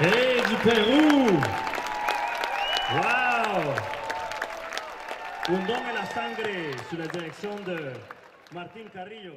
Et du Pérou. Wow. Un don et la sangre sous la direction de Martin Carrillo.